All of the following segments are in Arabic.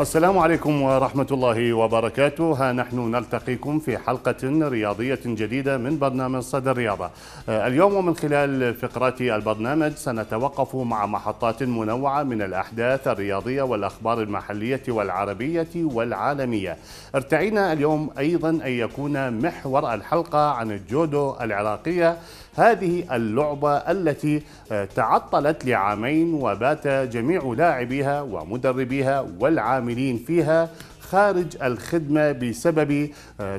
السلام عليكم ورحمة الله وبركاته. ها نحن نلتقيكم في حلقة رياضية جديدة من برنامج صدى الرياضة. اليوم ومن خلال فقرات البرنامج سنتوقف مع محطات منوعة من الأحداث الرياضية والأخبار المحلية والعربية والعالمية. ارتعينا اليوم أيضا أن يكون محور الحلقة عن الجودو العراقية. هذه اللعبة التي تعطلت لعامين وبات جميع لاعبيها ومدربيها والعاملين فيها خارج الخدمة بسبب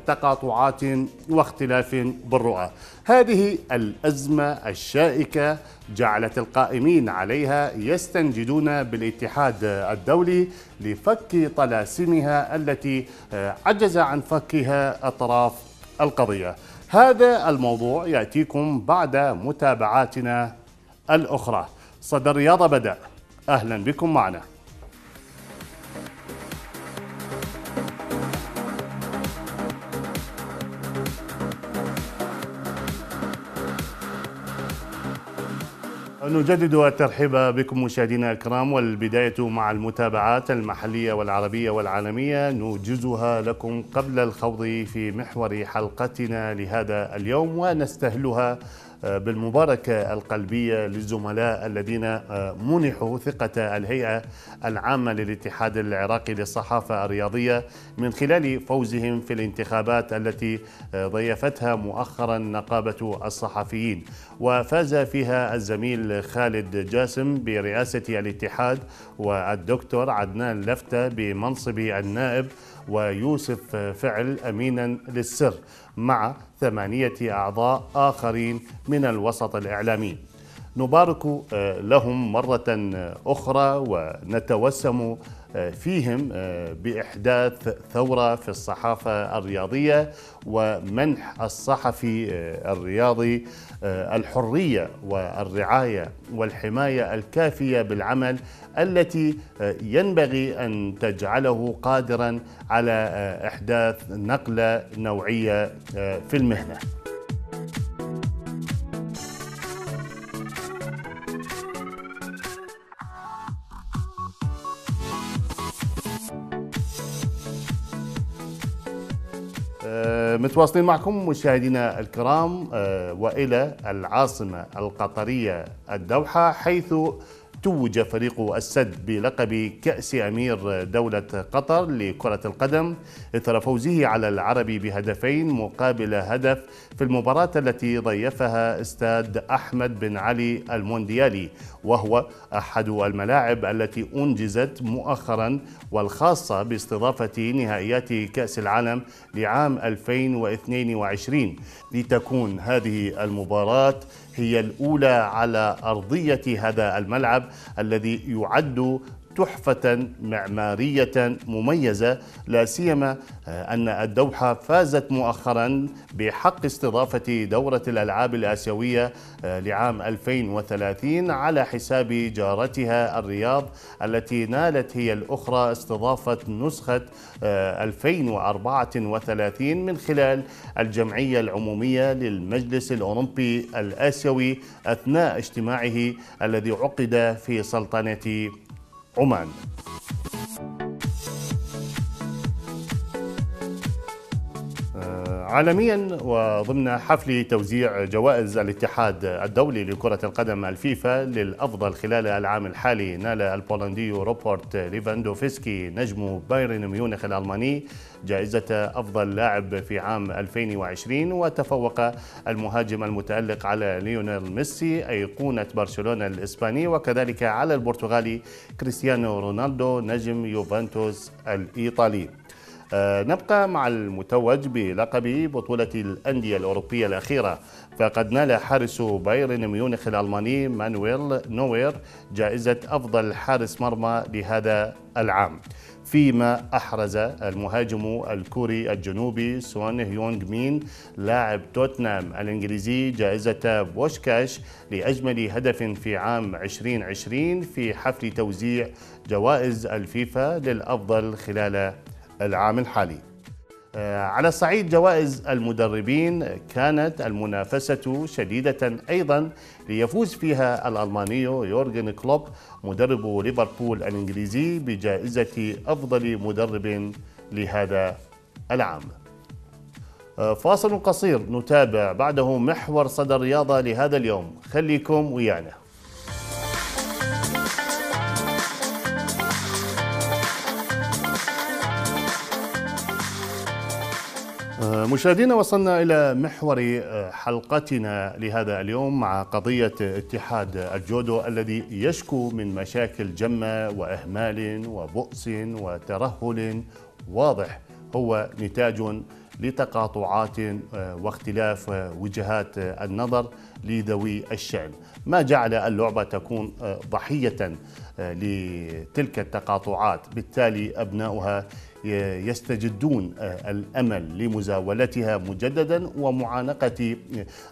تقاطعات واختلاف بالرؤى. هذه الأزمة الشائكة جعلت القائمين عليها يستنجدون بالاتحاد الدولي لفك طلاسمها التي عجز عن فكها أطراف القضية. هذا الموضوع يأتيكم بعد متابعاتنا الأخرى. صدى الرياضة بدأ. أهلا بكم معنا. نجدد الترحيب بكم مشاهدينا الكرام والبداية مع المتابعات المحلية والعربية والعالمية. نوجزها لكم قبل الخوض في محور حلقتنا لهذا اليوم ونستهلها بالمباركة القلبية للزملاء الذين منحوا ثقة الهيئة العامة للاتحاد العراقي للصحافة الرياضية من خلال فوزهم في الانتخابات التي ضيفتها مؤخرا نقابة الصحفيين. وفاز فيها الزميل خالد جاسم برئاسة الاتحاد والدكتور عدنان لفتة بمنصب النائب ويوسف فعل أمينا للسر مع ثمانية أعضاء آخرين من الوسط الإعلامي. نبارك لهم مرة أخرى ونتوسم فيهم بإحداث ثورة في الصحافة الرياضية ومنح الصحفي الرياضي الحرية والرعاية والحماية الكافية بالعمل التي ينبغي أن تجعله قادرا على إحداث نقلة نوعية في المهنة. متواصلين معكم مشاهدينا الكرام وإلى العاصمة القطرية الدوحة حيث توج فريق السد بلقب كأس أمير دولة قطر لكرة القدم إثر فوزه على العربي بهدفين مقابل هدف في المباراة التي ضيفها استاد أحمد بن علي المونديالي وهو أحد الملاعب التي أنجزت مؤخرا والخاصة باستضافة نهائيات كأس العالم لعام 2022 لتكون هذه المباراة هي الأولى على أرضية هذا الملعب الذي يعد تحفة معمارية مميزة لا سيما أن الدوحة فازت مؤخرا بحق استضافة دورة الألعاب الآسيوية لعام 2030 على حساب جارتها الرياض التي نالت هي الأخرى استضافة نسخة 2034 من خلال الجمعية العمومية للمجلس الأولمبي الآسيوي أثناء اجتماعه الذي عقد في سلطنة عمان عالميا وضمن حفل توزيع جوائز الاتحاد الدولي لكرة القدم الفيفا للأفضل خلال العام الحالي. نال البولندي روبرت ليفاندوفسكي نجم بايرن ميونخ الألماني جائزة أفضل لاعب في عام 2020 وتفوق المهاجم المتألق على ليونيل ميسي أيقونة برشلونة الإسباني. وكذلك على البرتغالي كريستيانو رونالدو نجم يوفنتوس الإيطالي. نبقى مع المتوج بلقب بطولة الأندية الأوروبية الأخيرة. فقد نال حارس بايرن ميونخ الألماني مانويل نوير جائزة أفضل حارس مرمى لهذا العام. فيما أحرز المهاجم الكوري الجنوبي سون هيونغ مين لاعب توتنهام الإنجليزي جائزة بوشكاش لأجمل هدف في عام 2020 في حفل توزيع جوائز الفيفا للأفضل خلال العام الحالي. على صعيد جوائز المدربين كانت المنافسة شديدة أيضا ليفوز فيها الألماني يورجن كلوب مدرب ليفربول الإنجليزي بجائزة أفضل مدرب لهذا العام. فاصل قصير نتابع بعده محور صدى الرياضة لهذا اليوم. خليكم ويانا. مشاهدينا وصلنا إلى محور آه، حلقتنا لهذا اليوم مع قضية اتحاد الجودو الذي يشكو من مشاكل جمة وإهمال وبؤس وترهل واضح. هو نتاج لتقاطعات آه، واختلاف آه، وجهات النظر لذوي الشأن. ما جعل اللعبة تكون ضحية لتلك التقاطعات؟ بالتالي أبناؤها يستجدون آه، الأمل لمزاولتها مجددا ومعانقة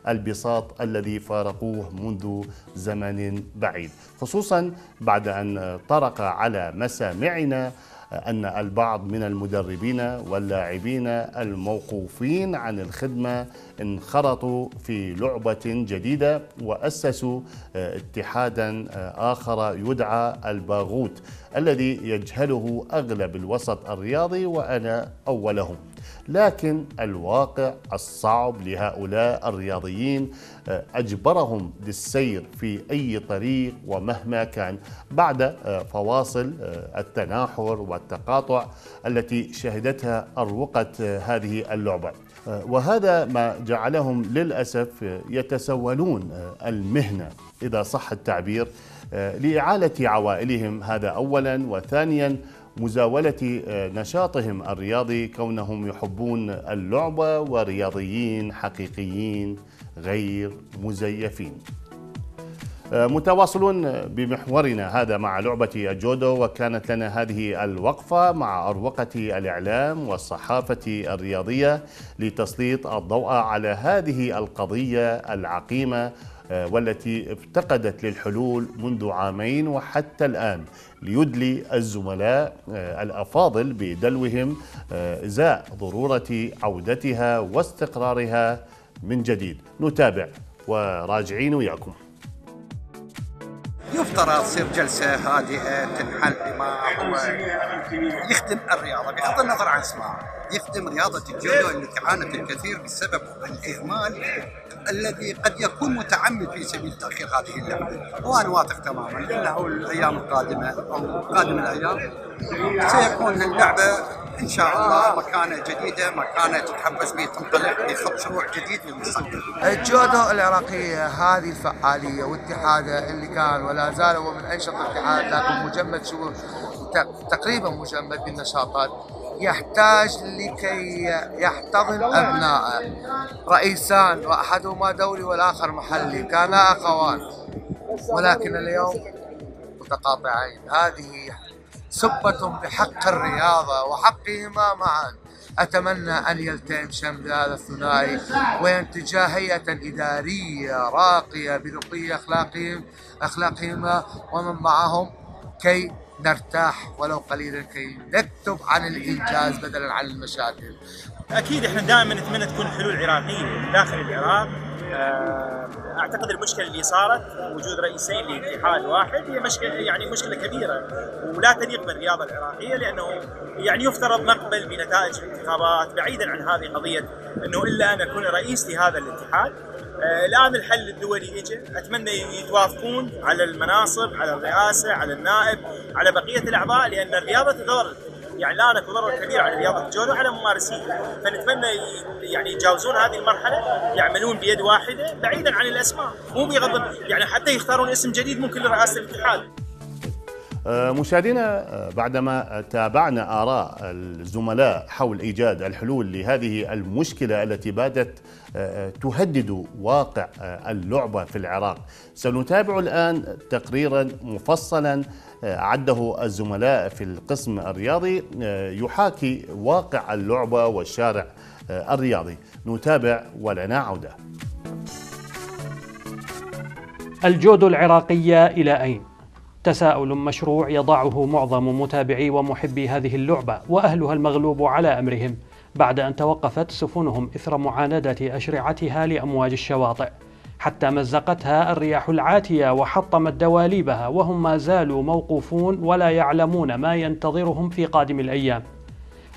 البساط الذي فارقوه منذ زمن بعيد. خصوصا بعد أن طرق على مسامعنا أن البعض من المدربين واللاعبين الموقوفين عن الخدمة انخرطوا في لعبة جديدة وأسسوا آه، اتحادا آه، آخر يدعى الباغوت الذي يجهله أغلب الوسط الرياضي وأنا أولهم. لكن الواقع الصعب لهؤلاء الرياضيين آه، أجبرهم للسير في أي طريق ومهما كان بعد فواصل التناحر والتقاطع التي شهدتها أروقة هذه اللعبة. وهذا ما جعلهم للأسف يتسولون المهنة إذا صح التعبير لإعالة عوائلهم هذا أولا. وثانيا مزاولة آه، نشاطهم الرياضي كونهم يحبون اللعبة ورياضيين حقيقيين غير مزيفين. آه، متواصلون بمحورنا. هذا مع لعبة الجودو وكانت لنا هذه الوقفة مع أروقة الإعلام والصحافة الرياضية لتسليط الضوء على هذه القضية العقيمة آه، والتي افتقدت للحلول منذ عامين وحتى الآن ليدلي الزملاء آه، الأفاضل بدلوهم آه، إزاء ضرورة عودتها واستقرارها من جديد. نتابع وراجعين وياكم. يفترض تصير جلسة هادئة تنحل بما هو يخدم الرياضة بغض النظر عن اسمها يخدم رياضة الجودو التي عانت الكثير بسبب الإهمال الذي قد يكون متعمد في سبيل تأخير هذه اللعبة. وأنا واثق تماما إنه الأيام القادمة أو قادم الأيام سيكون اللعبة إن شاء الله مكانة جديدة مكانة تتحمس به تنطلق لخط شروع جديد للمستقبل. الجودو العراقية هذه الفعالية واتحاده اللي كان ولا زال هو من أنشط الاتحاد لكن مجمد شو تقريبا مجمد بالنشاطات. يحتاج لكي يحتضن أبناءه رئيسان وأحدهما دولي والآخر محلي كانا أخوان. ولكن اليوم متقاطعين. هذه سبة بحق الرياضة وحقهما معا أتمنى أن يلتئم شمل هذا الثنائي وينتج هيئة إدارية راقية برقي أخلاقهم أخلاقهما ومن معهم كي نرتاح ولو قليلا كي نكتب عن الإنجاز بدلا عن المشاكل. أكيد إحنا دائما نتمنى تكون حلول عراقيه من داخل العراق أعتقد المشكلة اللي صارت وجود رئيسين لاتحاد واحد هي مشكله يعني مشكلة كبيرة ولا تليق بالرياضة العراقية لأنه يعني يفترض نقبل بنتائج الانتخابات بعيدا عن هذه قضية إنه إلا أن أكون رئيس لهذا الاتحاد. آه، الآن الحل الدولي اجى أتمنى يتوافقون على المناصب على الرئاسة على النائب على بقية الأعضاء لأن الرياضة تضرر يعني اكو ضرر كبير على رياضة الجودو على ممارسيها فنتمنى يعني يتجاوزون هذه المرحلة يعملون بيد واحدة بعيدا عن الأسماء. مو بغض يعني حتى يختارون اسم جديد ممكن لرئاسة الاتحاد. آه، مشاهدينا آه، بعدما تابعنا آراء الزملاء حول إيجاد الحلول لهذه المشكلة التي باتت آه، تهدد واقع اللعبة في العراق. سنتابع الآن تقريرا مفصلا أعده الزملاء في القسم الرياضي يحاكي واقع اللعبة والشارع الرياضي. نتابع ولنا عودة. الجودو العراقية إلى أين؟ تساؤل مشروع يضعه معظم متابعي ومحبي هذه اللعبة وأهلها المغلوب على أمرهم بعد أن توقفت سفنهم إثر معاندة أشرعتها لأمواج الشواطئ. حتى مزقتها الرياح العاتية وحطمت دواليبها وهم ما زالوا موقوفون ولا يعلمون ما ينتظرهم في قادم الأيام.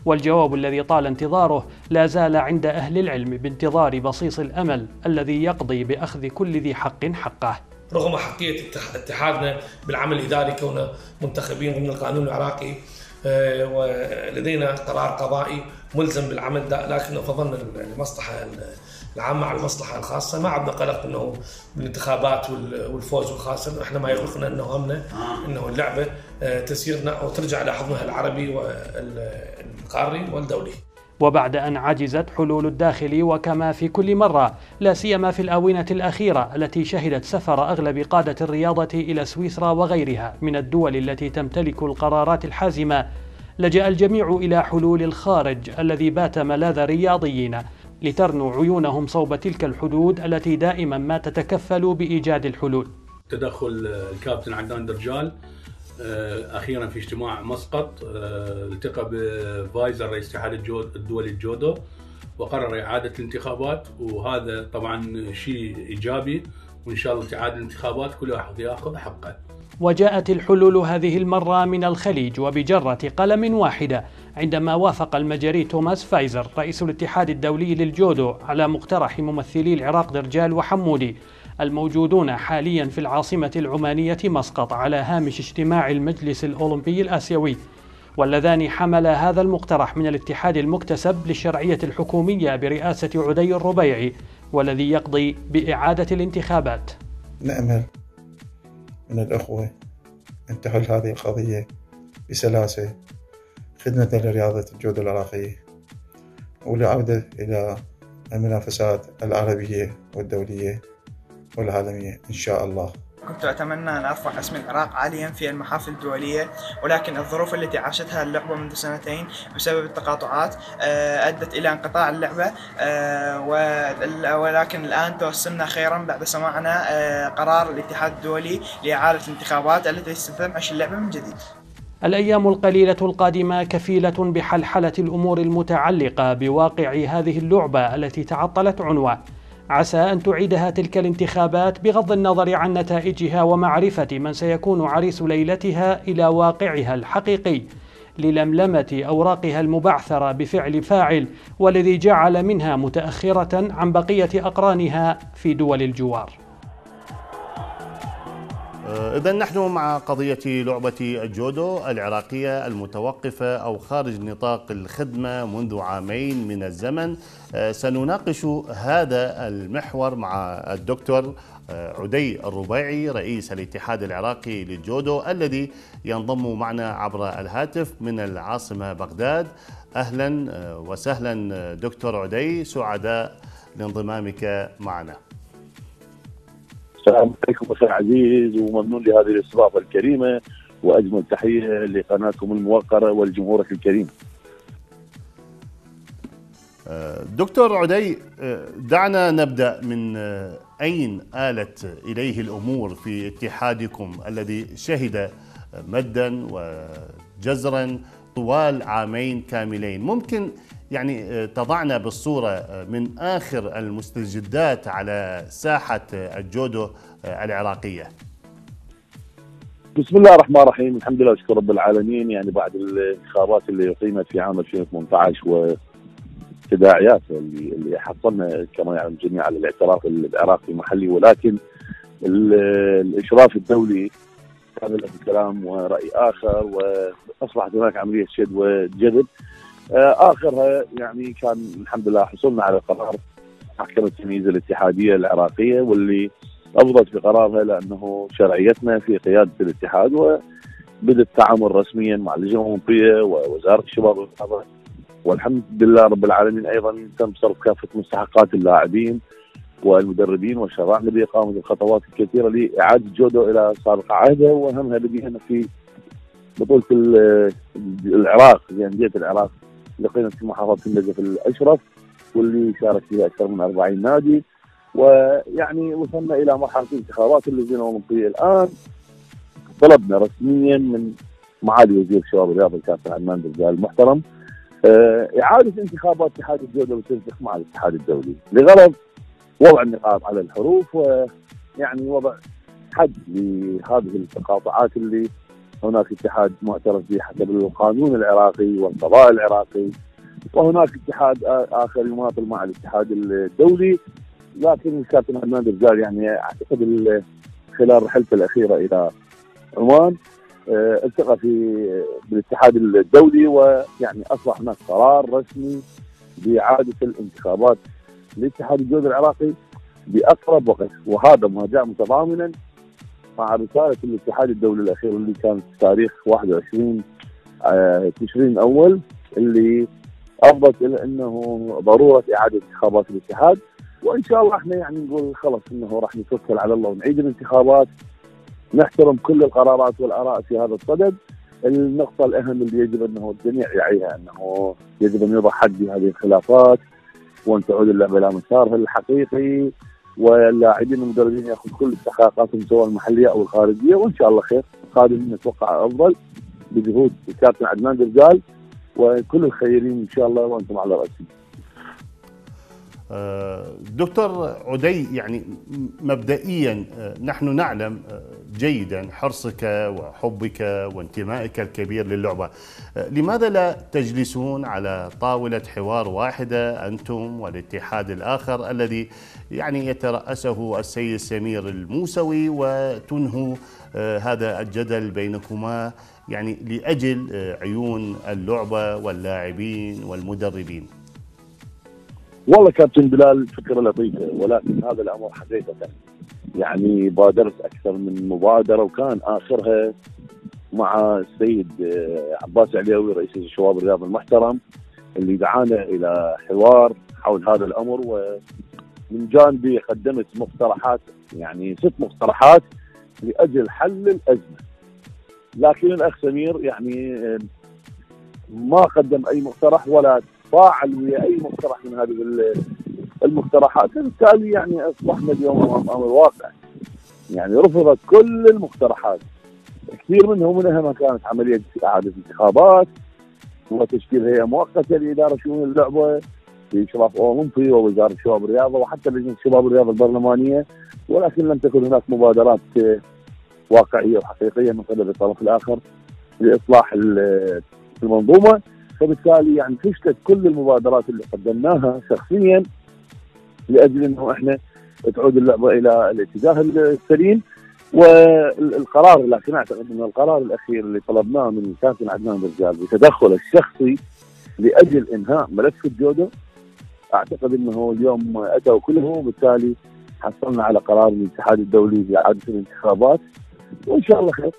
والجواب الذي طال انتظاره لا زال عند أهل العلم بانتظار بصيص الأمل الذي يقضي بأخذ كل ذي حق حقه. رغم حقية اتحادنا بالعمل الإداري كونه منتخبين ضمن القانون العراقي آه، ولدينا قرار قضائي ملزم بالعمل لكن فضلنا المصلحة العامة على المصلحة الخاصة. ما عندنا قلق إنه بالانتخابات والفوز والخاسر إحنا ما يغلقنا إنه همنا إنه اللعبة آه، تسيرنا أو ترجع لحضنها العربي والقاري والدولي. وبعد أن عجزت حلول الداخل وكما في كل مرة لا سيما في الآونة الأخيرة التي شهدت سفر أغلب قادة الرياضة إلى سويسرا وغيرها من الدول التي تمتلك القرارات الحازمة لجأ الجميع إلى حلول الخارج الذي بات ملاذ رياضيين. لترنو عيونهم صوب تلك الحدود التي دائما ما تتكفل بإيجاد الحلول تدخل الكابتن عدنان درجال آه، أخيرا في اجتماع مسقط آه، التقى بفايزر رئيس اتحاد الدولي الجودو وقرر إعادة الانتخابات وهذا طبعا شيء إيجابي وإن شاء الله تعاد الانتخابات كل واحد ياخذ حقه. وجاءت الحلول هذه المرة من الخليج وبجرة قلم واحدة عندما وافق المجري توماس فايزر رئيس الاتحاد الدولي للجودو على مقترح ممثلي العراق درجال وحمودي الموجودون حاليا في العاصمة العمانية مسقط على هامش اجتماع المجلس الأولمبي الآسيوي. واللذان حملا هذا المقترح من الاتحاد المكتسب للشرعية الحكومية برئاسة عدي الربيعي والذي يقضي بإعادة الانتخابات. نأمل. من الأخوة. أن تحل هذه القضية بسلاسة. خدمة لرياضة الجودة العراقية. ولعودة إلى المنافسات العربية والدولية والعالمية إن شاء الله. كنت أتمنى أن أرفع اسم العراق عاليا في المحافل الدولية ولكن الظروف التي عاشتها اللعبة منذ سنتين بسبب التقاطعات آه، أدت إلى انقطاع اللعبة آه، ولكن الآن توسمنا خيرا بعد سماعنا آه، قرار الاتحاد الدولي لإعادة الانتخابات التي ستنعش اللعبة من جديد. الأيام القليلة القادمة كفيلة بحلحلة الأمور المتعلقة بواقع هذه اللعبة التي تعطلت عنوة عسى أن تعيدها تلك الانتخابات بغض النظر عن نتائجها ومعرفة من سيكون عريس ليلتها إلى واقعها الحقيقي للملمة أوراقها المبعثرة بفعل فاعل والذي جعل منها متأخرة عن بقية أقرانها في دول الجوار. إذا نحن مع قضية لعبة الجودو العراقية المتوقفة أو خارج نطاق الخدمة منذ عامين من الزمن. آه، سنناقش هذا المحور مع الدكتور آه، عدي الربيعي رئيس الاتحاد العراقي للجودو الذي ينضم معنا عبر الهاتف من العاصمة بغداد. أهلا وسهلا دكتور عدي سعداء لانضمامك معنا. السلام عليكم أخي العزيز وممنون لهذه الاستضافه الكريمة وأجمل تحية لقناتكم الموقرة والجمهورك الكريم. آه، دكتور عدي آه، دعنا نبدأ من آه، أين آلت إليه الأمور في اتحادكم الذي شهد مدا وجزرا طوال عامين كاملين ممكن يعني آه، تضعنا بالصورة آه، من آخر المستجدات على ساحة آه، الجودو العراقية. بسم الله الرحمن الرحيم. الحمد لله وشكر رب العالمين. يعني بعد الانتخابات اللي أقيمت في عام 2018 وتداعيات اللي اللي حصلنا كما يعلم الجميع على الاعتراف العراقي المحلي ولكن الإشراف الدولي كان له كلام ورأي آخر وأصبحت هناك عملية شد وجذب. اخرها يعني كان الحمد لله حصلنا على قرار محكمة تمييز الاتحادية العراقية واللي أفضت في قرارها لأنه شرعيتنا في قيادة الاتحاد وبدأ التعامل رسميا مع اللجنه الاولمبيه ووزارة الشباب والرياضة. والحمد لله رب العالمين أيضا تم صرف كافة مستحقات اللاعبين والمدربين وشرعنا باقامه الخطوات الكثيرة لإعادة جودو إلى سابق عهده وأهمها بدينا في بطولة العراق لانديه العراق. لقينا في محافظة النجف الأشرف واللي شارك فيها أكثر من 40 نادي. ويعني وصلنا إلى مرحلة انتخابات اللجنه الاولمبيه الآن. طلبنا رسميا من معالي وزير الشباب والرياضه الكابتن عدنان دجال المحترم آه، إعادة انتخابات اتحاد الجوده والتنسيق مع الاتحاد الدولي. لغرض وضع النقاط على الحروف ويعني وضع حد لهذه التقاطعات اللي هناك اتحاد معترف به حسب القانون العراقي والقضاء العراقي وهناك اتحاد آخر يماطل مع الاتحاد الدولي. لكن الكابتن عدنان درجال يعني أعتقد خلال رحلته الأخيرة إلى عمان التقى في بالاتحاد الدولي ويعني أصبح هناك قرار رسمي باعاده الانتخابات لاتحاد الجوده العراقي بأقرب وقت. وهذا ما جاء متضامنا مع رسالة الاتحاد الدولي الأخير اللي كان في تاريخ 21 آه، تشرين الأول اللي افضت إلى إنه ضرورة إعادة انتخابات الاتحاد. وإن شاء الله إحنا يعني نقول خلص إنه راح نتوكل على الله ونعيد الانتخابات. نحترم كل القرارات والآراء في هذا الصدد. النقطة الأهم اللي يجب أنه الجميع يعيها أنه يجب أن يوضع حد لهذه الخلافات. وأن تعود اللعبة إلى مسارها الحقيقي واللاعبين المدربين ياخذ كل استحقاقاتهم سواء المحلية أو الخارجية وإن شاء الله خير. قادم نتوقع أفضل بجهود الكابتن عدنان درجال وكل الخيرين إن شاء الله وأنتم على رأسي. دكتور عدي يعني مبدئيا نحن نعلم جيدا حرصك وحبك وانتمائك الكبير للعبة. لماذا لا تجلسون على طاولة حوار واحدة أنتم والاتحاد الآخر الذي يعني يترأسه السيد سمير الموسوي وتنهوا هذا الجدل بينكما يعني لأجل عيون اللعبة واللاعبين والمدربين؟ والله كابتن بلال فكرة لطيفة ولكن هذا الأمر حقيقة. يعني بادرت أكثر من مبادرة وكان آخرها مع السيد آه، عباس عليوي رئيس الشباب الرياضي المحترم اللي دعانا إلى حوار حول هذا الأمر ومن جانبي قدمت مقترحات يعني ست مقترحات لأجل حل الأزمة. لكن الأخ سمير يعني آه، ما قدم أي مقترح ولا تفاعل ويا أي مقترح من هذه المقترحات. بالتالي يعني أصبحنا اليوم أمام أمر واقع. يعني رفضت كل المقترحات. كثير منهم منها كانت عملية اعاده انتخابات وتشكيل هيئة مؤقتة لإدارة شؤون اللعبة باشراف أولمبي ووزارة الشباب والرياضه وحتى لجنه الشباب والرياضه البرلمانية. ولكن لم تكن هناك مبادرات واقعية وحقيقية من قبل الطرف الآخر لإصلاح المنظومة. فبالتالي يعني فشلت كل المبادرات اللي قدمناها شخصيا لأجل إنه إحنا تعود اللعبة إلى الاتجاه السليم. والقرار لكن أعتقد ان القرار الأخير اللي طلبناه من الكابتن عدنان برجال بتدخله الشخصي لأجل إنهاء ملف الجودو أعتقد إنه اليوم أتوا كلهم وبالتالي حصلنا على قرار من الاتحاد الدولي باعاده الانتخابات. وإن شاء الله خير.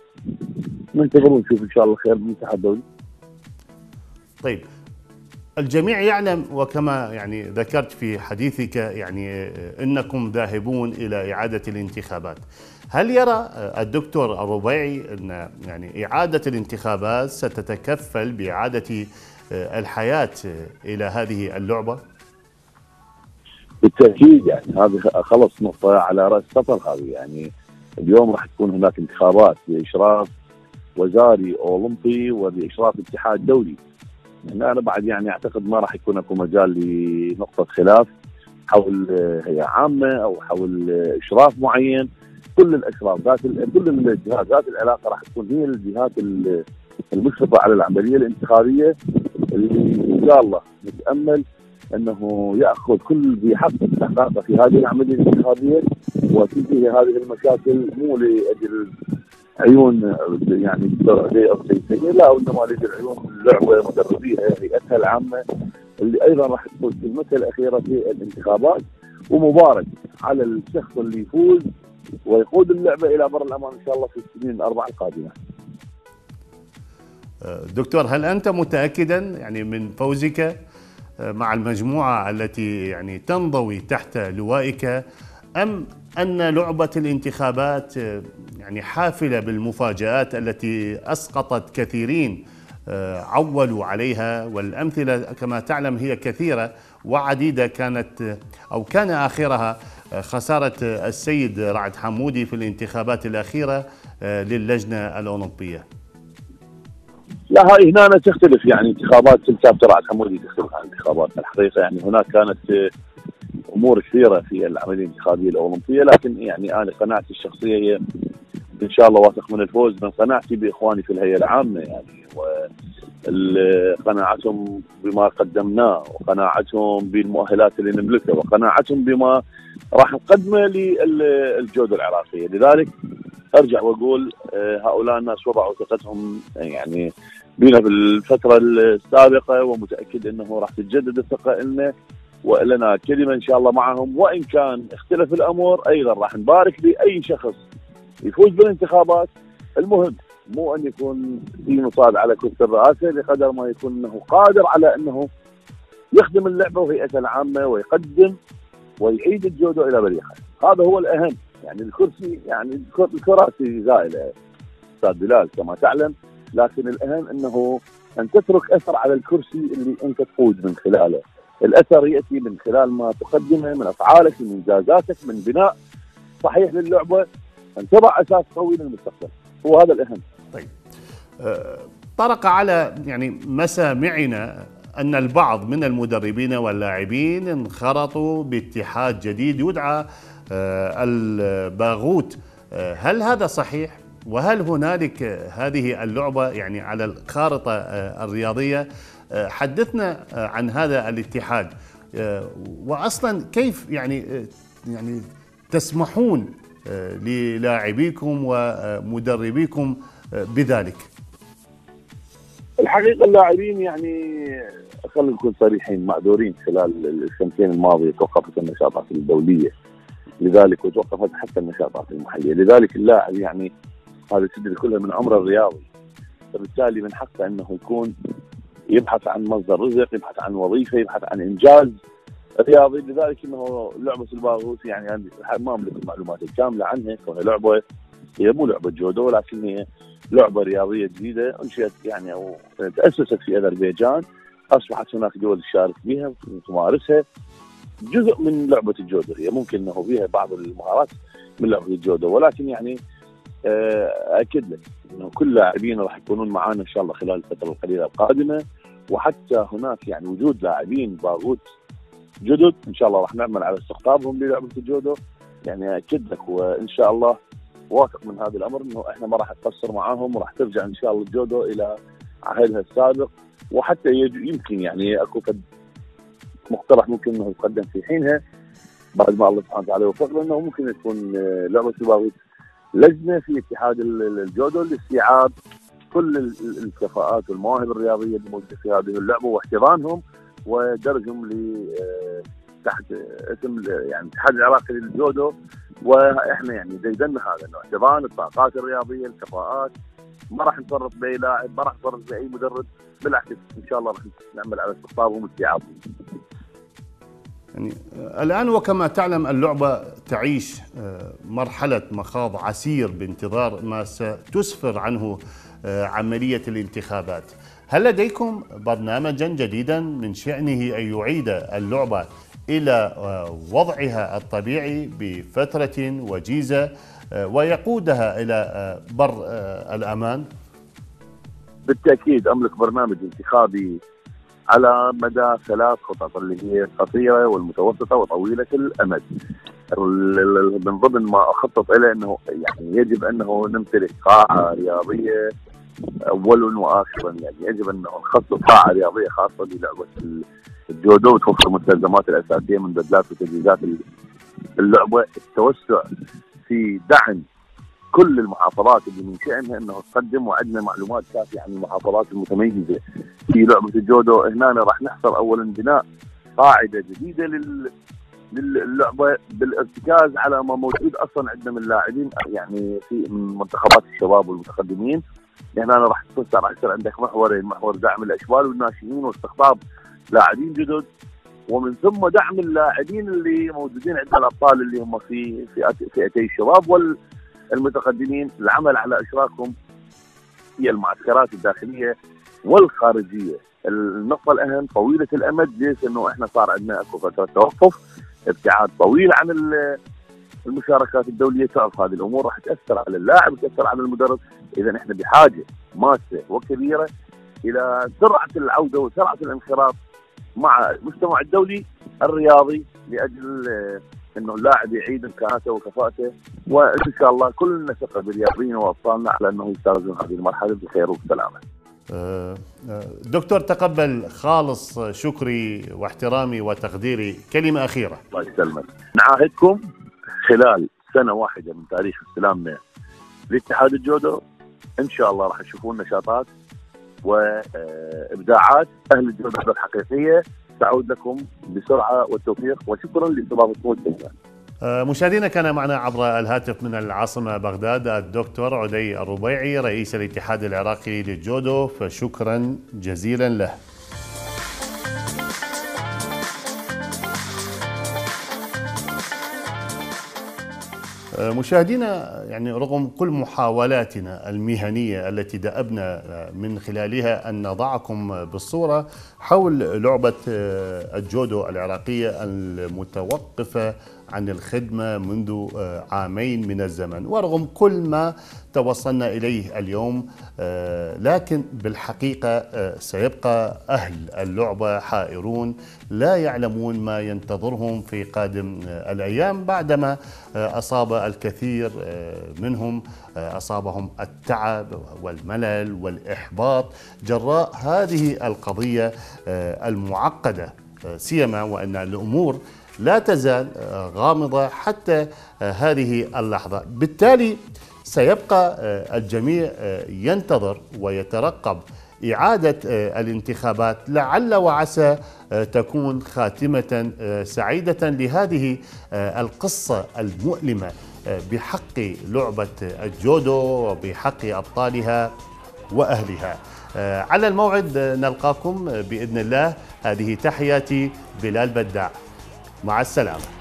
ننتظر ونشوف إن شاء الله خير من الاتحاد الدولي. طيب الجميع يعلم وكما يعني ذكرت في حديثك يعني إنكم ذاهبون إلى إعادة الانتخابات. هل يرى الدكتور الربيعي إن يعني إعادة الانتخابات ستتكفل بإعادة الحياة إلى هذه اللعبة؟ بالتأكيد يعني هذه خلص نقطة على رأس سطر هذه يعني اليوم راح تكون هناك انتخابات بإشراف وزاري أولمبي وبإشراف اتحاد دولي. أنا بعد يعني أعتقد ما راح يكون أكو مجال لنقطة خلاف حول هيئة عامة أو حول إشراف معين. كل الأشراف ذات كل الجهات ذات العلاقة راح تكون هي الجهات المشرفة على العملية الانتخابية اللي إن شاء الله نتأمل أنه يأخذ كل ذي حق في هذه العملية الانتخابية وتنتهي هذه المشاكل مو لأجل عيون يعني سيئه لا وإنما لدى عيون اللعبة مدربيها هيئتها العامة اللي أيضا راح تكون كلمتها الأخيرة في الانتخابات ومبارك على الشخص اللي يفوز ويقود اللعبة إلى بر الامان إن شاء الله في السنين الأربعة القادمة. دكتور هل أنت متاكدا يعني من فوزك مع المجموعة التي يعني تنضوي تحت لوائك أم أن لعبة الانتخابات يعني حافلة بالمفاجآت التي أسقطت كثيرين آه، عولوا عليها والأمثلة كما تعلم هي كثيرة وعديدة كانت أو كان آخرها آه، خسارة السيد رعد حمودي في الانتخابات الأخيرة آه، للجنة الأولمبية. لا هاي هنا تختلف يعني انتخابات سلساب ترى الحمودي تختلف عن انتخاباتنا الحقيقة يعني هناك كانت آه، أمور كثيرة في العملية الانتخابية الأولمبية لكن يعني أنا قناعتي الشخصية هي إن شاء الله واثق من الفوز من قناعتي بإخواني في الهيئة العامة يعني وقناعتهم بما قدمناه وقناعتهم بالمؤهلات اللي نملكها وقناعتهم بما راح نقدمه للجودة العراقية. لذلك أرجع وأقول آه، هؤلاء الناس وضعوا ثقتهم يعني بنا بالفترة السابقة ومتأكد إنه راح تتجدد الثقة لنا ولنا كلمة إن شاء الله معهم. وإن كان اختلف الامر أيضا راح نبارك لاي شخص يفوز بالانتخابات. المهم مو أن يكون في مصاد على كرسي الرئاسه بقدر ما يكون إنه قادر على إنه يخدم اللعبة وهيئته العامة ويقدم ويعيد الجودو إلى بريقة. هذا هو الأهم. يعني الكرسي يعني الكراسي زائلة. أستاذ بلال كما تعلم لكن الأهم إنه أن تترك أثر على الكرسي اللي أنت تفوز من خلاله. الأثر يأتي من خلال ما تقدمه من أفعالك من إنجازاتك من بناء صحيح للعبة. ان تضع أساس قوي للمستقبل. هو هذا الأهم. طيب. أه، طرق على يعني مسامعنا أن البعض من المدربين واللاعبين انخرطوا باتحاد جديد يدعى أه، الباغوت. أه، هل هذا صحيح؟ وهل هنالك هذه اللعبة يعني على الخارطة الرياضية؟ حدثنا عن هذا الاتحاد. واصلا كيف يعني يعني تسمحون للاعبيكم ومدربيكم بذلك؟ الحقيقة اللاعبين يعني خلينا نكون صريحين معذورين خلال السنتين الماضية توقفت النشاطات الدولية. لذلك وتوقفت حتى النشاطات المحلية. لذلك اللاعب يعني هذا السدد كلها من عمره الرياضي. فبالتالي من حقه أنه يكون يبحث عن مصدر رزق يبحث عن وظيفة يبحث عن إنجاز رياضي. لذلك إنه لعبة الباغوث يعني ما أملك المعلومات الكاملة عنها كونها لعبة هي مو لعبة جودو ولكن هي لعبة رياضية جديدة أنشئت يعني أو تأسست في أذربيجان. أصبحت هناك دول تشارك بها وتمارسها. جزء من لعبة الجودو هي. ممكن إنه فيها بعض المهارات من لعبة الجودو ولكن يعني آه، أكد لك إنه كل لاعبين راح يكونون معنا إن شاء الله خلال الفترة القليلة القادمة. وحتى هناك يعني وجود لاعبين باغوت جدد إن شاء الله راح نعمل على استقطابهم للعبة الجودو يعني أكد لك وإن شاء الله واثق من هذا الأمر إنه إحنا ما راح نقصر معاهم وراح ترجع إن شاء الله الجودو إلى عهدها السابق. وحتى يمكن يعني أكو قد مقترح ممكن إنه يقدم في حينها بعد ما الله سبحانه وتعالى يوفقنا إنه ممكن تكون لعبة الباغوت لجنة في اتحاد الجودو لاستيعاب كل الكفاءات والمواهب الرياضية الموجوده في هذه اللعبة واحتضانهم ودرجهم ل آه، تحت اسم يعني الاتحاد العراقي للجودو. وإحنا يعني ديدنا هذا إنه احتضان الطاقات الرياضية الكفاءات. ما راح نفرط بأي لاعب ما راح نفرط بأي مدرب. بالعكس إن شاء الله راح نعمل على استقطابهم واستيعابهم. يعني الآن وكما تعلم اللعبة تعيش آه، مرحلة مخاض عسير بانتظار ما ستسفر عنه آه، عملية الانتخابات. هل لديكم برنامجا جديدا من شأنه أن يعيد اللعبة إلى آه، وضعها الطبيعي بفترة وجيزة آه، ويقودها إلى بر الأمان؟ بالتأكيد أملك برنامج انتخابي على مدى ثلاث خطط اللي هي القصيرة والمتوسطة وطويلة الأمد من ضمن ما أخطط إلى أنه يعني يجب أنه نمتلك قاعة رياضية اولا واخرا. يعني يجب أن نخصص قاعة رياضية خاصة للعبة الجودو وتوفر المستلزمات الأساسية من بدلات وتجهيزات اللعبة. التوسع في دعم كل المحافظات اللي من شأنها إنه تقدم وعندنا معلومات كافية عن المحافظات المتميزة في لعبة الجودو. هنا راح نحصل اولا بناء قاعدة جديدة لل للعبه بالارتكاز على ما موجود أصلا عندنا من لاعبين يعني في من منتخبات الشباب والمتقدمين. يعني أنا راح توسع راح يصير عندك محورين محور دعم الأشبال والناشئين واستقطاب لاعبين جدد ومن ثم دعم اللاعبين اللي موجودين عندنا الأبطال اللي هم في فئتي الشباب والمتقدمين. العمل على إشراكهم في المعسكرات الداخلية والخارجية. النقطة الأهم طويلة الأمد ليش؟ إنه إحنا صار عندنا أكو فترة توقف. ابتعاد طويل عن المشاركات الدولية تعرف هذه الأمور. راح تأثر على اللاعب وتأثر على المدرب. اذا إحنا بحاجة ماسة وكبيرة إلى سرعة العودة وسرعة الانخراط مع المجتمع الدولي الرياضي لأجل آه، إنه اللاعب يعيد إمكاناته وكفاءته. وإن شاء الله كلنا ثقة برياضينا وأبطالنا على إنه يجتازون هذه المرحلة بخير وبسلامة. دكتور تقبل خالص شكري واحترامي وتقديري كلمة أخيرة الله يسلمك. نعاهدكم خلال سنة واحدة من تاريخ استلامنا لاتحاد الجودو إن شاء الله راح تشوفون نشاطات وإبداعات أهل الجودو الحقيقيه تعود لكم بسرعة والتوفيق وشكرا لاستضافتكم الجميع. آه، مشاهدينا كان معنا عبر الهاتف من العاصمة بغداد الدكتور عدي الربيعي رئيس الاتحاد العراقي للجودو فشكرا جزيلا له. مشاهدينا يعني رغم كل محاولاتنا المهنية التي دأبنا من خلالها أن نضعكم بالصورة حول لعبة الجودو العراقية المتوقفة عن الخدمة منذ عامين من الزمن ورغم كل ما توصلنا إليه اليوم لكن بالحقيقة سيبقى أهل اللعبة حائرون لا يعلمون ما ينتظرهم في قادم الأيام بعدما أصاب الكثير منهم أصابهم التعب والملل والإحباط. جراء هذه القضية المعقدة سيما وأن الأمور لا تزال غامضة حتى هذه اللحظة. بالتالي سيبقى الجميع ينتظر ويترقب إعادة الانتخابات. لعل وعسى تكون خاتمة سعيدة لهذه القصة المؤلمة بحق لعبة الجودو وبحق أبطالها وأهلها. على الموعد نلقاكم بإذن الله. هذه تحياتي بلال بداع. مع السلامة.